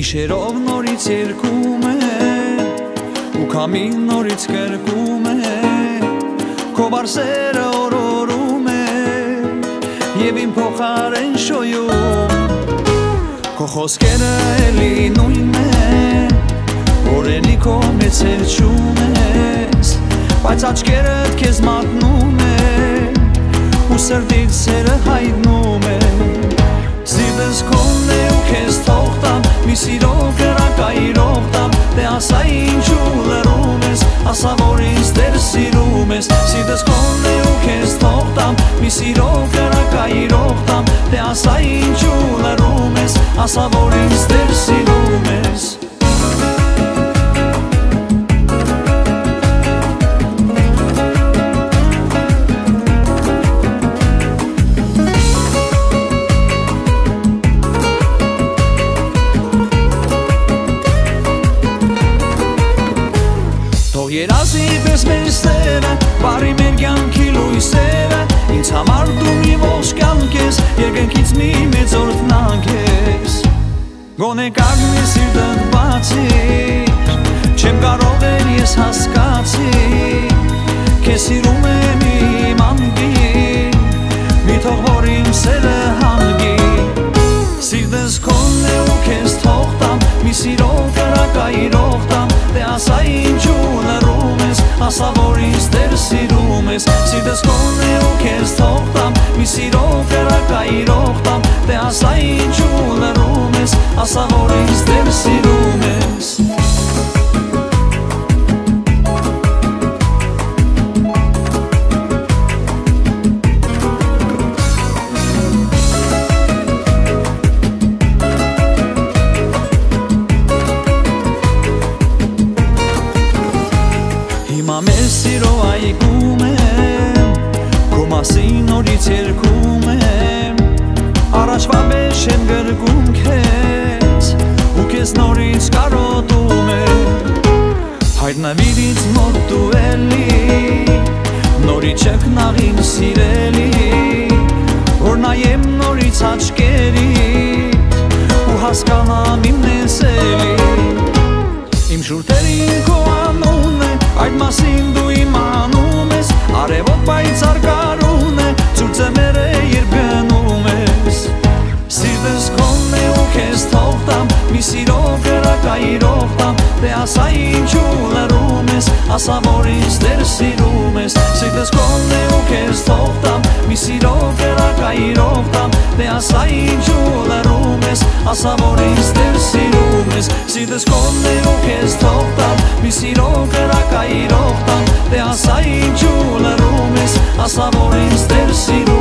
Գիշերով նորից երկում է ու քամին նորից կրկում է Քո բարսերը օրորում է եւ իմ փոխարեն շոյում Քո խոսքերը էլի նույնն է Օրենի քո մեծ հերչում ես Բայց աչքերդ քեզ մատնում է ու սրտից սերը հայտնում է Սիրտս քոնն մի սիրո կրակայրող տամ Դե ասա ինչու լրում ես ասա որ ինձ դեր սիրում ես Սիրտս քոնն է ու քեզ թող տամ մի սիրո կրակայրող տամ Դե ասա ինչու լրում ես ասա որ ինձ դեր սիրում ես Գոնե կագնի սիրտըդ բացի, չեմ կարող էր ես հասկացի Քեզ սիրում եմ իմ անգի, մի թող որ իմ սերը հանգի Սիրտս քոնն է ու քեզ թող տամ, մի սիրո կրակայրող տամ Դե ասա ինչու լրում ես, ասա որ ինձ դեր սիրում ես Սիրտս քոնն է ու քեզ թող տամ, մի սիրո կրակայրող տամ Դե ասա ինչու լրում ես, ասա որ ինձ դեր սիրում ես Հիմա մեր սիրո այգում եմ Քո մասին նորից երկում եմ Առաջվա մեջ եմ գրգում քեզ Ու քեզ նորից կարոտում եմ Հայտնավիրից մոտ դու էլի Նորի չկնաղին սիրելի Որ նայեմ նորից աչկերի Ու հասկանամ իմ նեսելի Իմ շուրթերին քո անուն է Այդ մասին դու իմանում սիրով գրակայիրով տամ Դե ասա ինչու լրում ես, ասա որ ինձ դեր սիրում ես Սիրտս կոնն է ու կեզ թող տամ, մի սիրով գրակայիրով տամ Դե ասա ինչու լրում ես, ասա որ ինձ դեր սիրում ես Սիրտս կոնն է ու կեզ թող տամ, մի սիրով գրակայիրով տամ Դե ասա ինչու լրում ես, ասա որ ինձ դեր սիրում ես